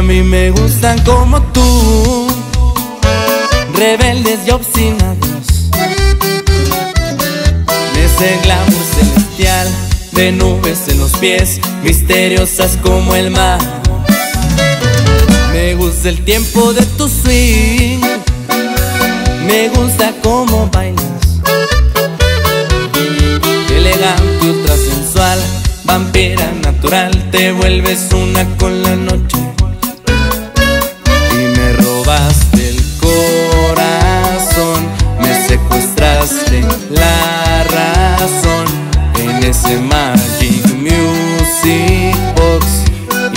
a mí me gustan como tú, rebeldes y obstinados. Ese glamour celestial de nubes en los pies, misteriosas como el mar. Me gusta el tiempo de tu swing, me gusta cómo bailas. Elegante, ultra sensual, vampira natural, te vuelves una con la noche. Ese Magic Music Box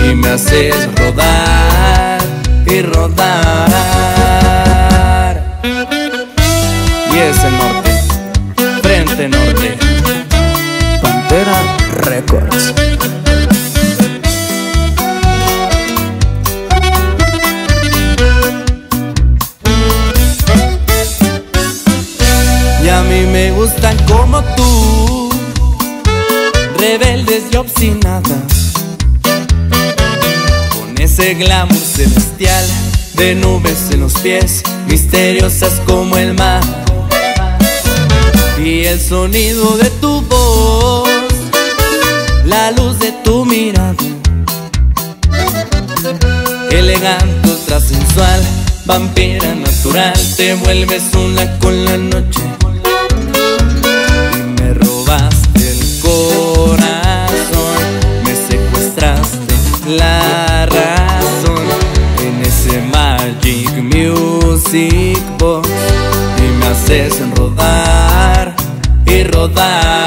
y me haces rodar y rodar. Y es el norte, frente norte, Pantera Records. Y a mí me gustan como tú, rebeldes y obstinadas, con ese glamour celestial de nubes en los pies, misteriosas como el mar. Y el sonido de tu voz, la luz de tu mirada, elegante, ultra sensual, vampira natural, te vuelves una con la noche. La razón en ese Magic Music Box y me haces rodar y rodar.